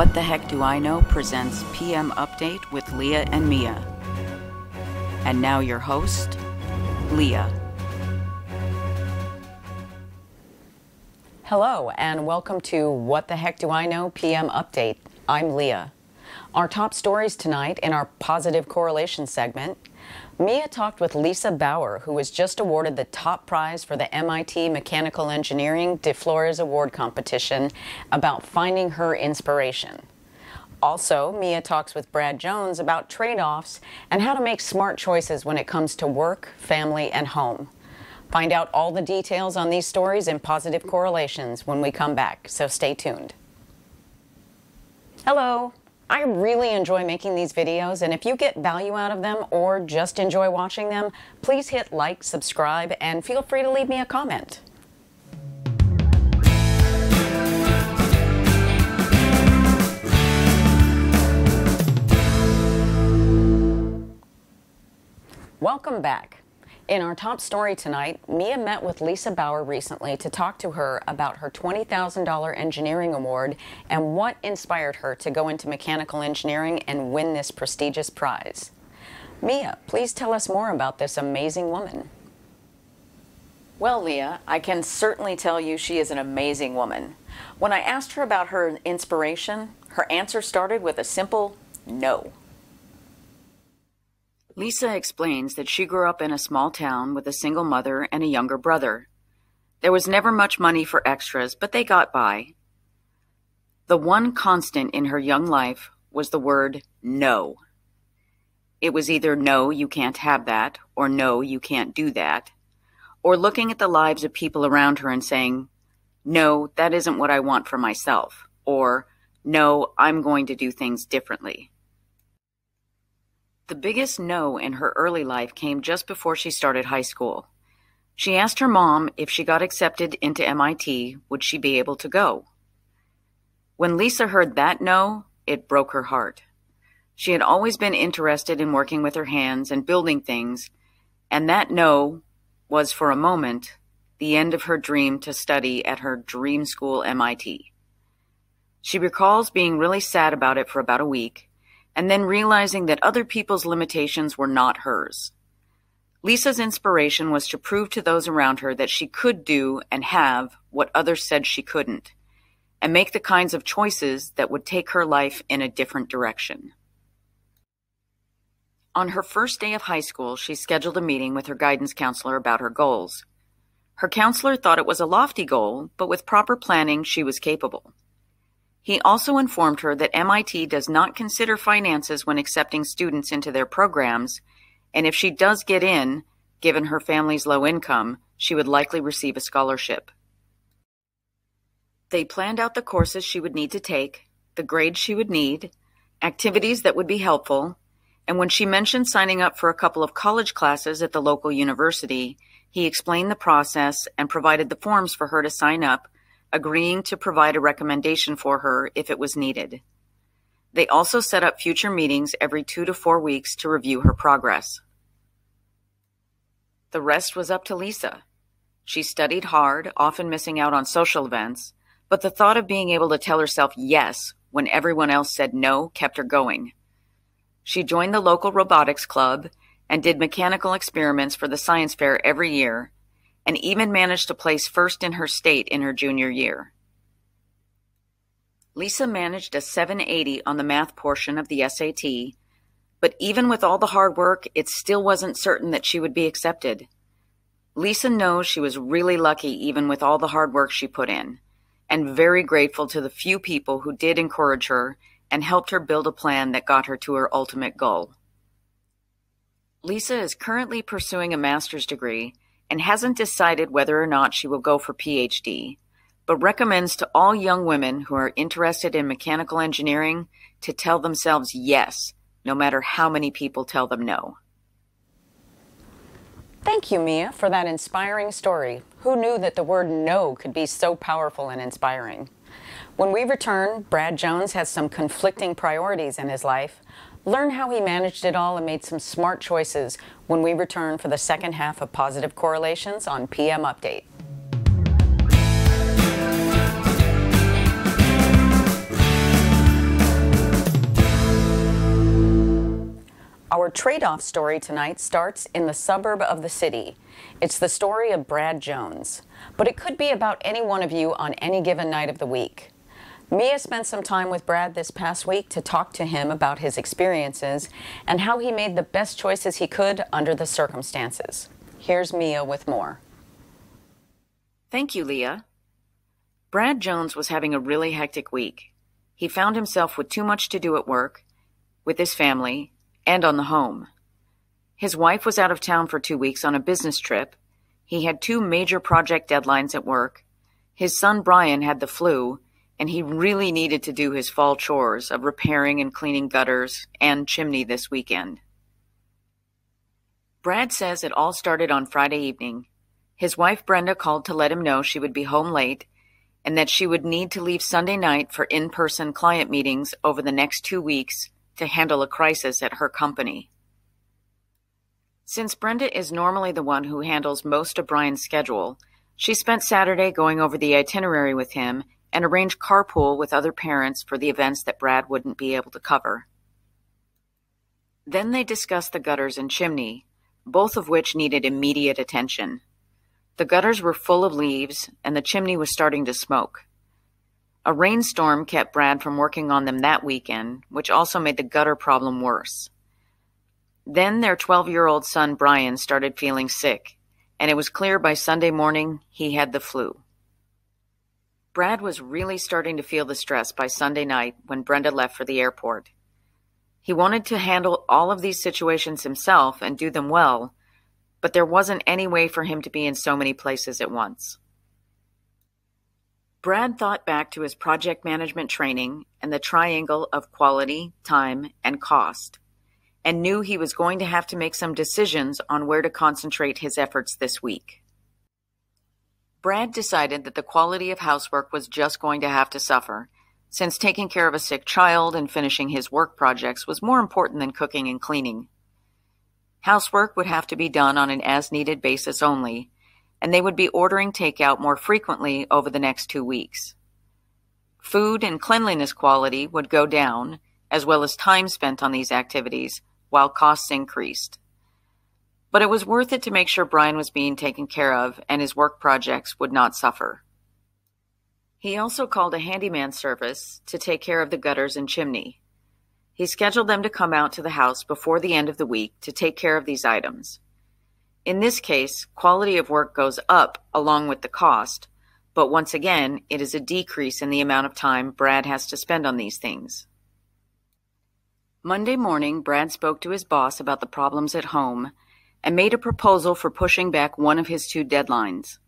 What the Heck Do I Know presents PM Update with Leah and Mia. And now your host, Leah. Hello, and welcome to What the Heck Do I Know PM Update. I'm Leah. Our top stories tonight in our positive correlation segment Mia talked with Lisa Bauer, who was just awarded the top prize for the MIT Mechanical Engineering De Florez Award competition, about finding her inspiration. Also, Mia talks with Brad Jones about trade offs and how to make smart choices when it comes to work, family, and home. Find out all the details on these stories and positive correlations when we come back, so stay tuned. Hello. I really enjoy making these videos, and if you get value out of them or just enjoy watching them, please hit like, subscribe, and feel free to leave me a comment. Welcome back. In our top story tonight, Mia met with Lisa Bauer recently to talk to her about her $20,000 engineering award and what inspired her to go into mechanical engineering and win this prestigious prize. Mia, please tell us more about this amazing woman. Well, Leah, I can certainly tell you she is an amazing woman. When I asked her about her inspiration, her answer started with a simple no. Lisa explains that she grew up in a small town with a single mother and a younger brother. There was never much money for extras, but they got by. The one constant in her young life was the word no. It was either no, you can't have that, or no, you can't do that, or looking at the lives of people around her and saying, no, that isn't what I want for myself, or no, I'm going to do things differently. The biggest no in her early life came just before she started high school. She asked her mom if she got accepted into MIT, would she be able to go? When Lisa heard that no, it broke her heart. She had always been interested in working with her hands and building things, and that no was for a moment the end of her dream to study at her dream school MIT. She recalls being really sad about it for about a week and then realizing that other people's limitations were not hers. Lisa's inspiration was to prove to those around her that she could do and have what others said she couldn't, and make the kinds of choices that would take her life in a different direction. On her first day of high school, she scheduled a meeting with her guidance counselor about her goals. Her counselor thought it was a lofty goal, but with proper planning, she was capable. He also informed her that MIT does not consider finances when accepting students into their programs, and if she does get in, given her family's low income, she would likely receive a scholarship. They planned out the courses she would need to take, the grades she would need, activities that would be helpful, and when she mentioned signing up for a couple of college classes at the local university, he explained the process and provided the forms for her to sign up agreeing to provide a recommendation for her if it was needed. They also set up future meetings every two to four weeks to review her progress. The rest was up to Lisa. She studied hard, often missing out on social events, but the thought of being able to tell herself yes when everyone else said no kept her going. She joined the local robotics club and did mechanical experiments for the science fair every year and even managed to place first in her state in her junior year. Lisa managed a 780 on the math portion of the SAT, but even with all the hard work, it still wasn't certain that she would be accepted. Lisa knows she was really lucky even with all the hard work she put in, and very grateful to the few people who did encourage her and helped her build a plan that got her to her ultimate goal. Lisa is currently pursuing a master's degree and hasn't decided whether or not she will go for PhD, but recommends to all young women who are interested in mechanical engineering to tell themselves yes, no matter how many people tell them no. Thank you, Mia, for that inspiring story. Who knew that the word no could be so powerful and inspiring? When we return, Brad Jones has some conflicting priorities in his life. Learn how he managed it all and made some smart choices when we return for the second half of Positive Correlations on PM Update. Our trade off story tonight starts in the suburb of the city. It's the story of Brad Jones, but it could be about any one of you on any given night of the week. Mia spent some time with Brad this past week to talk to him about his experiences and how he made the best choices he could under the circumstances. Here's Mia with more. Thank you, Leah. Brad Jones was having a really hectic week. He found himself with too much to do at work, with his family, and on the home. His wife was out of town for two weeks on a business trip. He had two major project deadlines at work. His son Brian had the flu, and he really needed to do his fall chores of repairing and cleaning gutters and chimney this weekend. Brad says it all started on Friday evening. His wife Brenda called to let him know she would be home late and that she would need to leave Sunday night for in person client meetings over the next two weeks to handle a crisis at her company. Since Brenda is normally the one who handles most of Brian's schedule, she spent Saturday going over the itinerary with him and arrange carpool with other parents for the events that Brad wouldn't be able to cover. Then they discussed the gutters and chimney, both of which needed immediate attention. The gutters were full of leaves, and the chimney was starting to smoke. A rainstorm kept Brad from working on them that weekend, which also made the gutter problem worse. Then their 12 year old son Brian started feeling sick, and it was clear by Sunday morning he had the flu. Brad was really starting to feel the stress by Sunday night when Brenda left for the airport. He wanted to handle all of these situations himself and do them well, but there wasn't any way for him to be in so many places at once. Brad thought back to his project management training and the triangle of quality, time, and cost, and knew he was going to have to make some decisions on where to concentrate his efforts this week. Brad decided that the quality of housework was just going to have to suffer, since taking care of a sick child and finishing his work projects was more important than cooking and cleaning. Housework would have to be done on an as needed basis only, and they would be ordering takeout more frequently over the next two weeks. Food and cleanliness quality would go down, as well as time spent on these activities, while costs increased. But it was worth it to make sure Brian was being taken care of and his work projects would not suffer. He also called a handyman service to take care of the gutters and chimney. He scheduled them to come out to the house before the end of the week to take care of these items. In this case, quality of work goes up along with the cost, but once again, it is a decrease in the amount of time Brad has to spend on these things. Monday morning, Brad spoke to his boss about the problems at home and made a proposal for pushing back one of his two deadlines.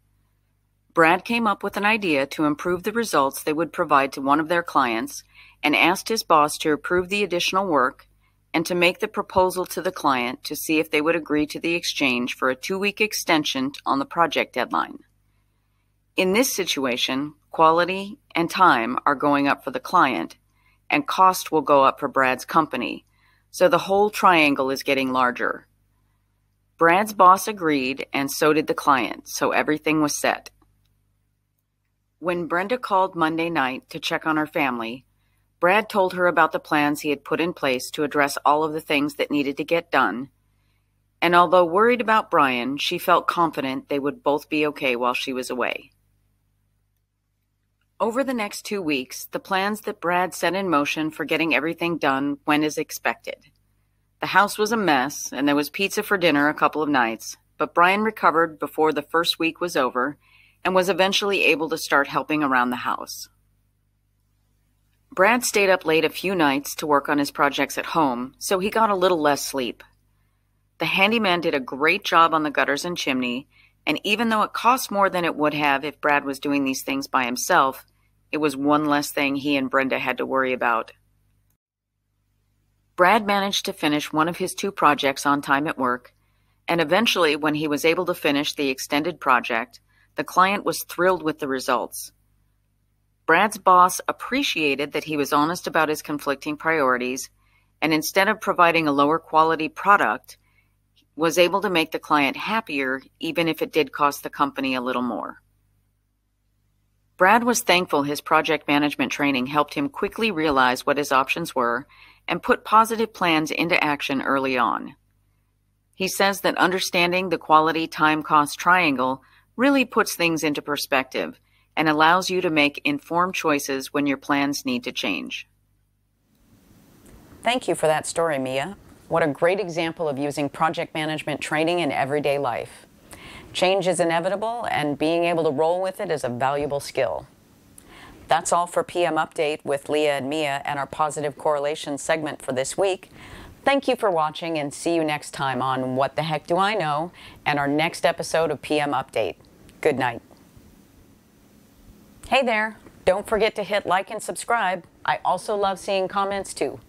Brad came up with an idea to improve the results they would provide to one of their clients and asked his boss to approve the additional work and to make the proposal to the client to see if they would agree to the exchange for a two week extension on the project deadline. In this situation, quality and time are going up for the client, and cost will go up for Brad's company, so the whole triangle is getting larger. Brad's boss agreed, and so did the client, so everything was set. When Brenda called Monday night to check on her family, Brad told her about the plans he had put in place to address all of the things that needed to get done. And although worried about Brian, she felt confident they would both be okay while she was away. Over the next two weeks, the plans that Brad set in motion for getting everything done went as expected. The house was a mess, and there was pizza for dinner a couple of nights, but Brian recovered before the first week was over and was eventually able to start helping around the house. Brad stayed up late a few nights to work on his projects at home, so he got a little less sleep. The handyman did a great job on the gutters and chimney, and even though it cost more than it would have if Brad was doing these things by himself, it was one less thing he and Brenda had to worry about. Brad managed to finish one of his two projects on time at work, and eventually, when he was able to finish the extended project, the client was thrilled with the results. Brad's boss appreciated that he was honest about his conflicting priorities and instead of providing a lower quality product, was able to make the client happier even if it did cost the company a little more. Brad was thankful his project management training helped him quickly realize what his options were and put positive plans into action early on. He says that understanding the quality time cost triangle really puts things into perspective and allows you to make informed choices when your plans need to change. Thank you for that story, Mia. What a great example of using project management training in everyday life. Change is inevitable, and being able to roll with it is a valuable skill. That's all for PM Update with Leah and Mia and our positive correlation segment for this week. Thank you for watching and see you next time on What the Heck Do I Know and our next episode of PM Update. Good night. Hey there. Don't forget to hit like and subscribe. I also love seeing comments too.